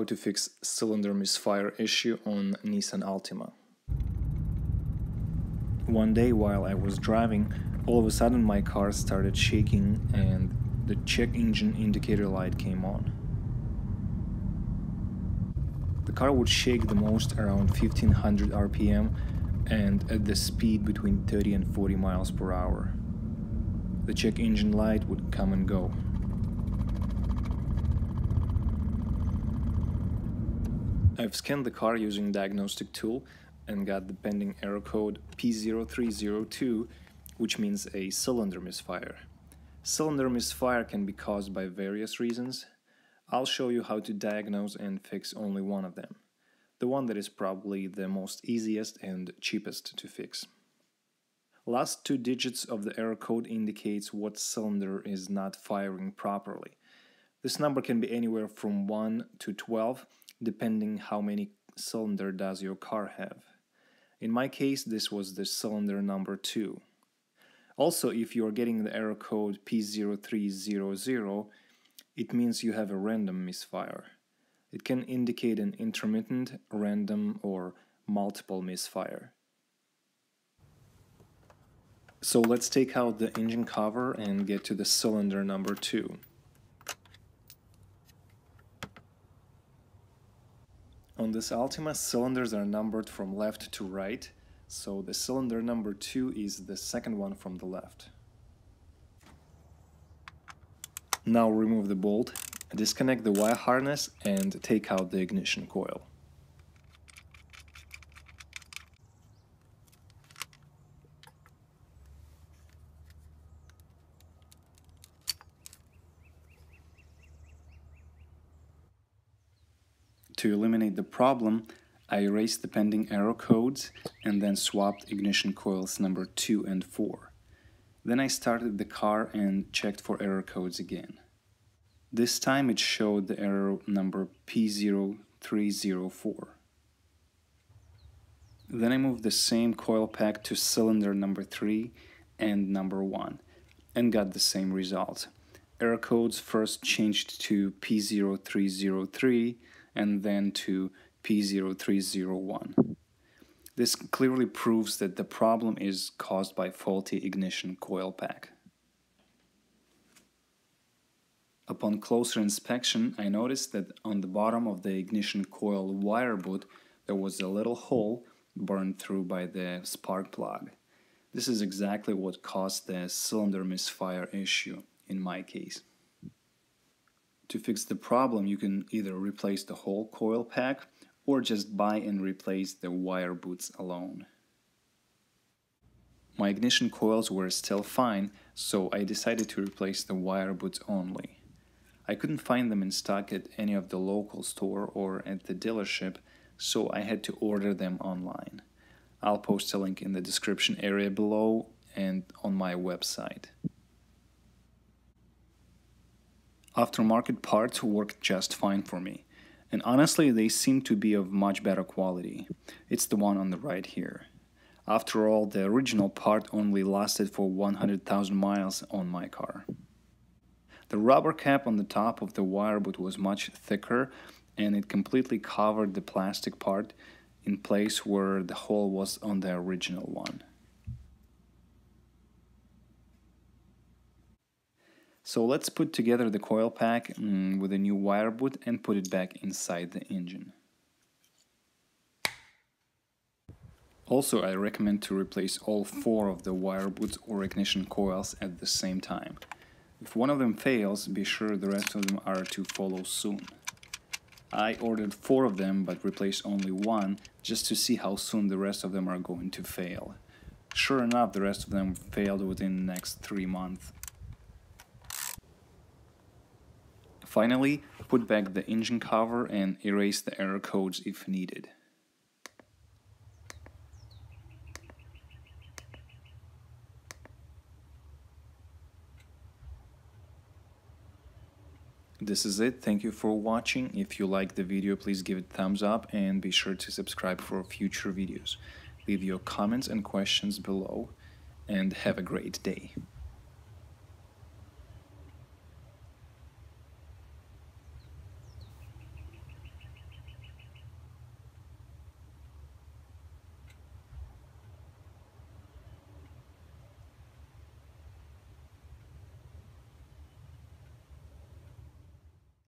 how to fix cylinder misfire issue on Nissan Altima. One day while I was driving, all of a sudden my car started shaking and the check engine indicator light came on. The car would shake the most around 1500 RPM and at the speed between 30 and 40 miles per hour. The check engine light would come and go. I've scanned the car using diagnostic tool and got the pending error code P0302, which means a cylinder misfire. Cylinder misfire can be caused by various reasons. I'll show you how to diagnose and fix only one of them, the one that is probably the most easiest and cheapest to fix. Last two digits of the error code indicates what cylinder is not firing properly. This number can be anywhere from 1 to 12 depending how many cylinder does your car have. In my case, this was the cylinder number 2. Also, if you are getting the error code P0300, it means you have a random misfire. It can indicate an intermittent, random, or multiple misfire. So let's take out the engine cover and get to the cylinder number 2. On this Altima, cylinders are numbered from left to right, so the cylinder number 2 is the second one from the left. Now remove the bolt, disconnect the wire harness and take out the ignition coil. To eliminate the problem, I erased the pending error codes and then swapped ignition coils number 2 and 4. Then I started the car and checked for error codes again. This time it showed the error number P0304. Then I moved the same coil pack to cylinder number 3 and number 1 and got the same result. Error codes first changed to P0303 and then to P0301. This clearly proves that the problem is caused by faulty ignition coil pack. Upon closer inspection, I noticed that on the bottom of the ignition coil wire boot there was a little hole burned through by the spark plug. This is exactly what caused the cylinder misfire issue in my case. To fix the problem, you can either replace the whole coil pack or just buy and replace the wire boots alone. My ignition coils were still fine, so I decided to replace the wire boots only. I couldn't find them in stock at any of the local store or at the dealership, so I had to order them online. I'll post a link in the description area below and on my website. Aftermarket parts worked just fine for me, and honestly they seem to be of much better quality. It's the one on the right here. After all, the original part only lasted for 100,000 miles on my car. The rubber cap on the top of the wire boot was much thicker and it completely covered the plastic part in place where the hole was on the original one. So let's put together the coil pack mm, with a new wire boot and put it back inside the engine. Also, I recommend to replace all four of the wire boots or ignition coils at the same time. If one of them fails, be sure the rest of them are to follow soon. I ordered four of them but replaced only one just to see how soon the rest of them are going to fail. Sure enough, the rest of them failed within the next three months. Finally, put back the engine cover and erase the error codes if needed. This is it. Thank you for watching. If you like the video, please give it thumbs up and be sure to subscribe for future videos. Leave your comments and questions below and have a great day.